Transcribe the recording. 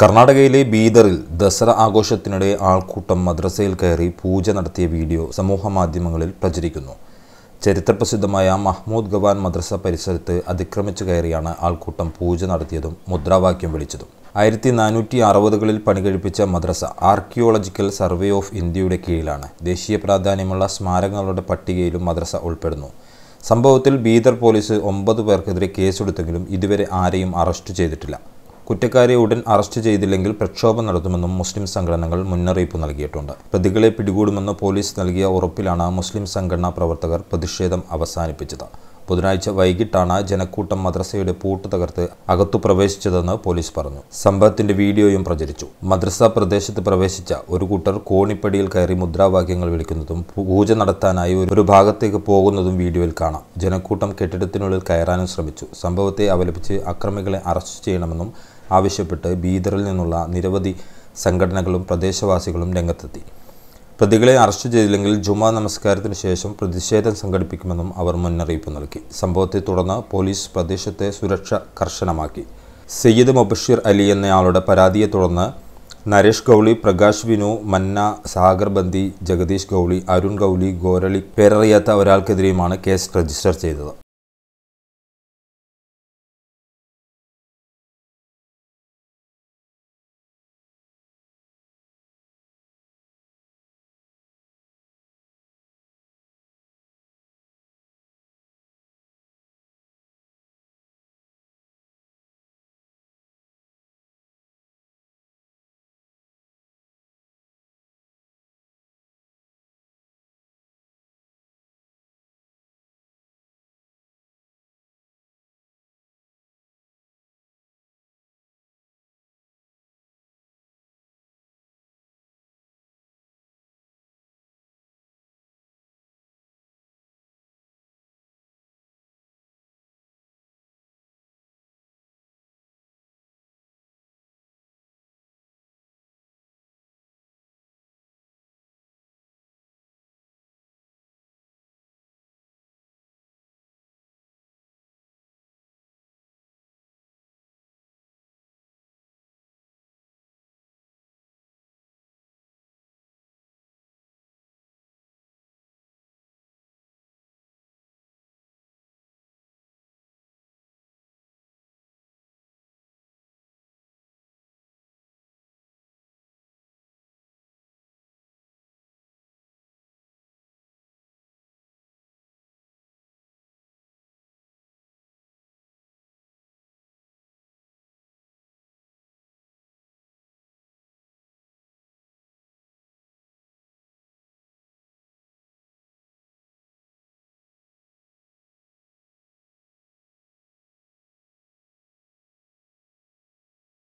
കർണാടകയിലെ ബീദറിൽ ദസറ ആഘോഷത്തിനിടെ ആൾക്കൂട്ടം മദ്രസയിൽ കയറി പൂജ നടത്തിയ വീഡിയോ സമൂഹ മാധ്യമങ്ങളിൽ പ്രചരിക്കുന്നു. ചരിത്രപ്രസിദ്ധമായ മഹ്മൂദ് ഗവാൻ മദ്രസ പരിസരത്ത് അതിക്രമിച്ചു കയറിയാണ് ആൾക്കൂട്ടം പൂജ നടത്തിയതും മുദ്രാവാക്യം വിളിച്ചതും. ആയിരത്തി നാനൂറ്റി അറുപതുകളിൽ പണികഴിപ്പിച്ച മദ്രസ ആർക്കിയോളജിക്കൽ സർവേ ഓഫ് ഇന്ത്യയുടെ കീഴിലാണ്. ദേശീയ പ്രാധാന്യമുള്ള സ്മാരകങ്ങളുടെ പട്ടികയിലും മദ്രസ ഉൾപ്പെടുന്നു. സംഭവത്തിൽ ബീദർ പോലീസ് ഒമ്പത് പേർക്കെതിരെ കേസെടുത്തെങ്കിലും ഇതുവരെ ആരെയും അറസ്റ്റ് ചെയ്തിട്ടില്ല. കുറ്റക്കാരെ ഉടൻ അറസ്റ്റ് ചെയ്തില്ലെങ്കിൽ പ്രക്ഷോഭം നടത്തുമെന്നും മുസ്ലിം സംഘടനകൾ മുന്നറിയിപ്പ് നൽകിയിട്ടുണ്ട്. പ്രതികളെ പിടികൂടുമെന്ന് പോലീസ് നൽകിയ ഉറപ്പിലാണ് മുസ്ലിം സംഘടനാ പ്രവർത്തകർ പ്രതിഷേധം അവസാനിപ്പിച്ചത്. ബുധനാഴ്ച വൈകിട്ടാണ് ജനക്കൂട്ടം മദ്രസയുടെ പൂട്ട് തകർത്ത് അകത്തു പ്രവേശിച്ചതെന്ന് പോലീസ് പറഞ്ഞു. സംഭവത്തിന്റെ വീഡിയോയും പ്രചരിച്ചു. മദ്രസ പ്രദേശത്ത് പ്രവേശിച്ച ഒരു കൂട്ടർ കോണിപ്പടിയിൽ കയറി മുദ്രാവാക്യങ്ങൾ വിളിക്കുന്നതും പൂജ നടത്താനായി ഒരു ഭാഗത്തേക്ക് പോകുന്നതും വീഡിയോയിൽ കാണാം. ജനക്കൂട്ടം കെട്ടിടത്തിനുള്ളിൽ കയറാനും ശ്രമിച്ചു. സംഭവത്തെ അപലപിച്ച് അക്രമികളെ അറസ്റ്റ് ചെയ്യണമെന്നും ആവശ്യപ്പെട്ട് ബീദറിൽ നിന്നുള്ള നിരവധി സംഘടനകളും പ്രദേശവാസികളും രംഗത്തെത്തി. പ്രതികളെ അറസ്റ്റ് ചെയ്തില്ലെങ്കിൽ ജുമാ നമസ്കാരത്തിന് ശേഷം പ്രതിഷേധം സംഘടിപ്പിക്കുമെന്നും അവർ മുന്നറിയിപ്പ് നൽകി. സംഭവത്തെ തുടർന്ന് പോലീസ് പ്രദേശത്തെ സുരക്ഷ കർശനമാക്കി. സയ്യിദ് മുബഷീർ അലി എന്നയാളുടെ പരാതിയെ തുടർന്ന് നരേഷ് ഗൗളി പ്രകാശ് വിനു മന്ന സാഗർ ബന്ദി ജഗദീഷ് ഗൗളി അരുൺ ഗൗളി ഗോരളി പേരറിയാത്ത ഒരാൾക്കെതിരെയുമാണ് കേസ് രജിസ്റ്റർ ചെയ്തത്.